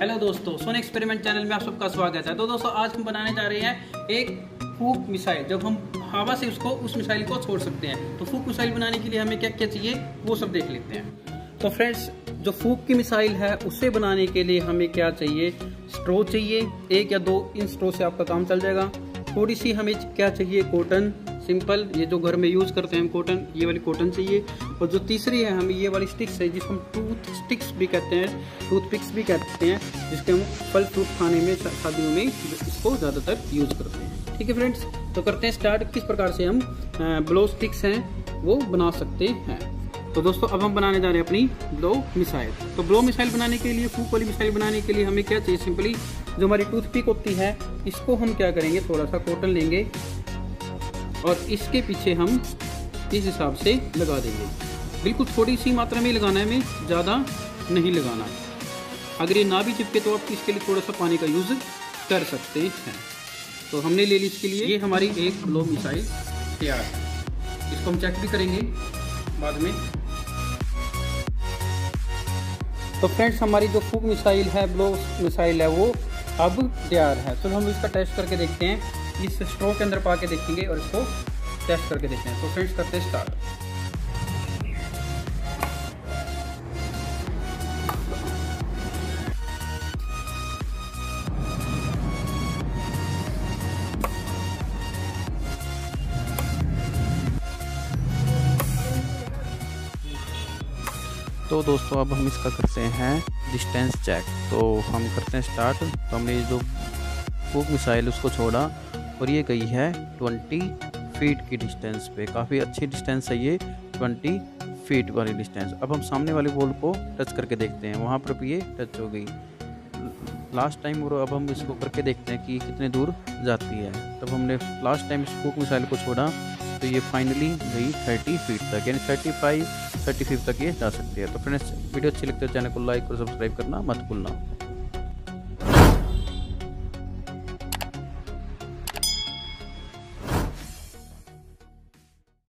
Hello दोस्तों सोन experiment channel में आप सबका स्वागत है। तो दोस्तों, आज हम बनाने जा रहे हैं एक फूक मिसाइल। जब हम हवा से उसको, उस मिसाइल को छोड़ सकते हैं तो फूक मिसाइल बनाने के लिए हमें क्या क्या चाहिए, वो सब देख लेते हैं। तो फ्रेंड्स, जो फूक की मिसाइल है, उसे बनाने के लिए हमें क्या चाहिए? स्ट्रो चाहिए, एक या दो इन स्ट्रो से आपका काम चल जाएगा। थोड़ी सी हमें क्या चाहिए? कॉटन। सिंपल, ये जो घर में यूज़ करते हैं हम कॉटन ये वाली कॉटन चाहिए। और जो तीसरी है, हमें ये वाली स्टिक्स है, जिसको हम टूथ स्टिक्स भी कहते हैं टूथ पिक्स भी कहते हैं, जिसके हम फल फ्रूट खाने में शादियों में इसको ज़्यादातर यूज़ करते हैं। ठीक है फ्रेंड्स तो करते हैं स्टार्ट किस प्रकार से हम ब्लो स्टिक्स हैं, वो बना सकते हैं। तो दोस्तों, अब हम बनाने जा रहे हैं अपनी ब्लो मिसाइल तो ब्लो मिसाइल बनाने के लिए फूक वाली मिसाइल बनाने के लिए हमें क्या चाहिए? सिंपली जो हमारी टूथपिक होती है, इसको हम क्या करेंगे? थोड़ा सा कॉटन लेंगे। और इसके पीछे हम इस हिसाब से लगा देंगे। बिल्कुल थोड़ी सी मात्रा में लगाना है हमें, ज़्यादा नहीं लगाना। अगर ये ना भी चिपके तो आप इसके लिए थोड़ा सा पानी का यूज़ कर सकते हैं। तो हमने ले ली इसके लिए। ये हमारी एक ग्लो मिसाइल तैयार है। इसको हम चेक भी करेंगे बाद में। तो फ्रेंड्स, हमारी जो फूक मिसाइल है, ब्लो मिसाइल है, वो अब तैयार है। तो हम इसका टेस्ट करके देखते हैं। इस स्ट्रो के अंदर पा के देखेंगे और इसको टेस्ट करके देखते हैं। तो फ्रेंड्स करते हैं स्टार्ट तो दोस्तों, अब हम इसका करते हैं डिस्टेंस चेक तो हम करते हैं स्टार्ट तो हमने जो फूक मिसाइल उसको छोड़ा। और ये गई है ट्वेंटी फीट की डिस्टेंस पे। काफ़ी अच्छी डिस्टेंस है ये, ट्वेंटी फीट वाली डिस्टेंस। अब हम सामने वाली बॉल को टच करके देखते हैं। वहाँ पर भी ये टच हो गई। लास्ट टाइम और अब हम इसको करके देखते हैं कि कितने दूर जाती है। तब हमने लास्ट टाइम इस कुक मिसाइल को छोड़ा तो ये फाइनली गई थर्टी फीट तक। यानी थर्टी फाइव थर्टी फिफ्थ तक ये जा सकती है। तो फ्रेंड्स वीडियो अच्छी लगती है, चैनल को लाइक और सब्सक्राइब करना मत भूलना।